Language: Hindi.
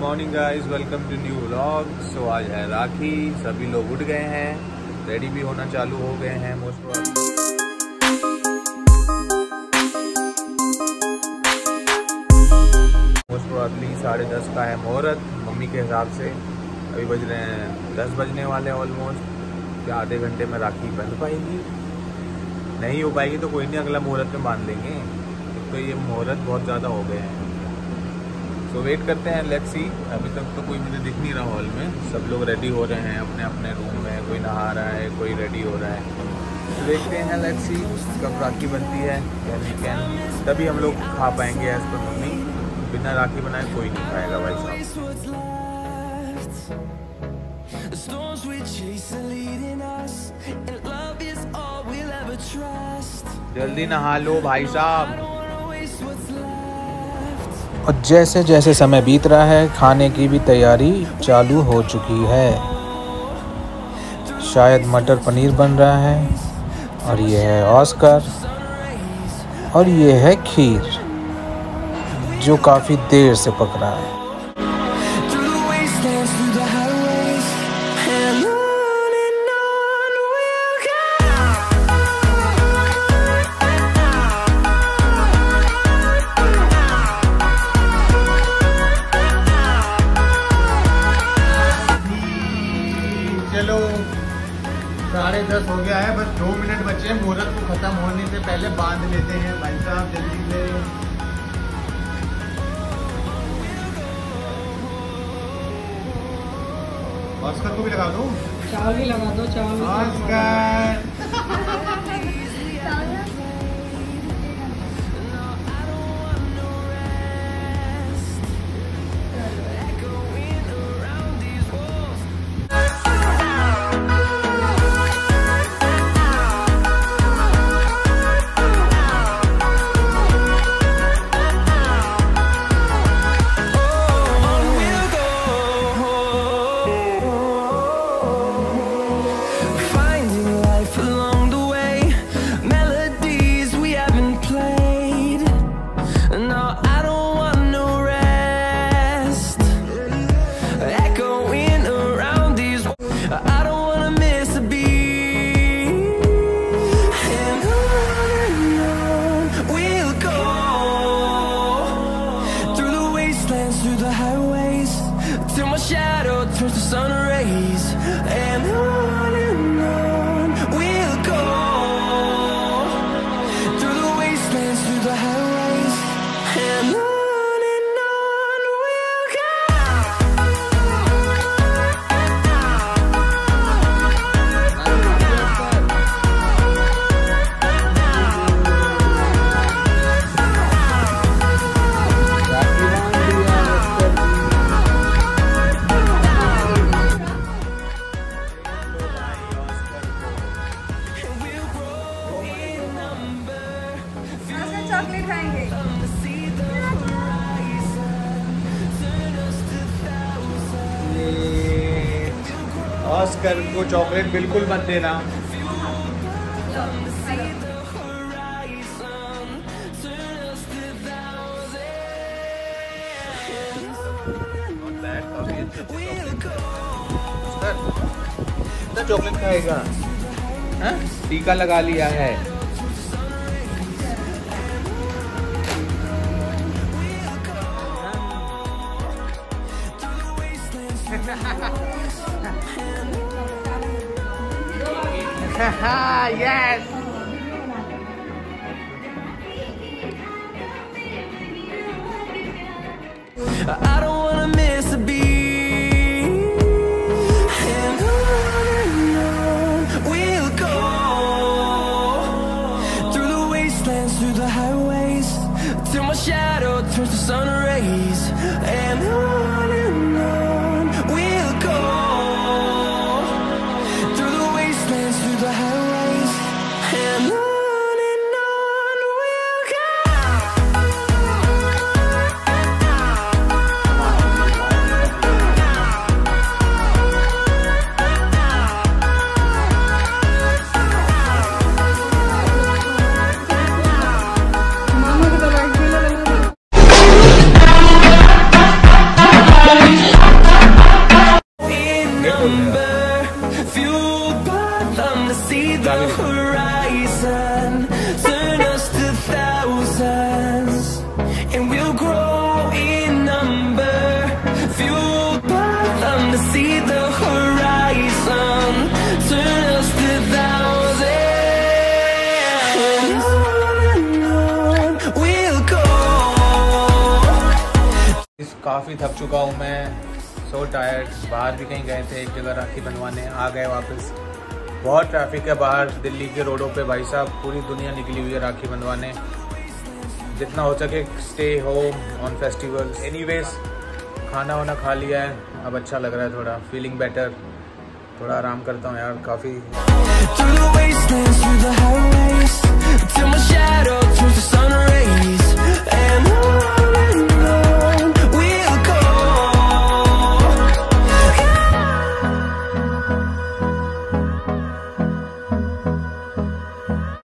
Morning guys welcome to new vlog so आज है राखी. सभी लोग उठ गए हैं. रेडी भी होना चालू हो गए हैं मोस्ट मोस्ट प्रॉब्ली साढ़े दस का है मुहूर्त, मम्मी के हिसाब से. अभी बज रहे हैं दस बजने वाले हैं ऑलमोस्ट क्या आधे घंटे में राखी बन पाएगी? नहीं हो पाएगी तो कोई नहीं, अगला मुहूर्त में बाँध लेंगे. तो ये मुहूर्त बहुत ज़्यादा हो गए हैं. तो वेट करते हैं लेट्स सी अभी तक तो कोई मुझे दिख नहीं रहा हॉल में. सब लोग रेडी हो रहे हैं अपने अपने रूम में. कोई नहा रहा है कोई रेडी हो रहा है. तो देखते हैं लेट्स सी कब राखी बनती है. कैन वी कैन तभी हम लोग खा पाएँगे एज पर मम्मी. बिना राखी बनाए कोई नहीं खाएगा भाई साहब. जल्दी नहा लो भाई साहब. और जैसे जैसे समय बीत रहा है, खाने की भी तैयारी चालू हो चुकी है। शायद मटर पनीर बन रहा है और यह है ऑस्कर और यह है खीर, जो काफ़ी देर से पक रहा है। साढ़े दस हो गया है बस दो मिनट बचे हैं। मुहूर्त को खत्म होने से पहले बाँध लेते हैं। भाई साहब जल्दी से। को भी लगा दो? चावल भी लगा दो चावल। ऑस्कर को चॉकलेट बिल्कुल मत देना। चॉकलेट खाएगा। हाँ? टीका लगा लिया है। yes. I don't wanna miss a beat. And on we'll go through the wastelands, through the highways, till my shadow turns to sun rays. And काफ़ी थक चुका हूँ मैं। सो टायर्ड बाहर भी कहीं गए थे, एक जगह राखी बनवाने, आ गए वापस। बहुत ट्रैफ़िक है बाहर, दिल्ली के रोडों पे भाई साहब, पूरी दुनिया निकली हुई है राखी बनवाने। जितना हो सके stay home on festivals anyways खाना वाना खा लिया है, अब अच्छा लग रहा है थोड़ा फीलिंग बेटर थोड़ा आराम करता हूँ यार, काफ़ी।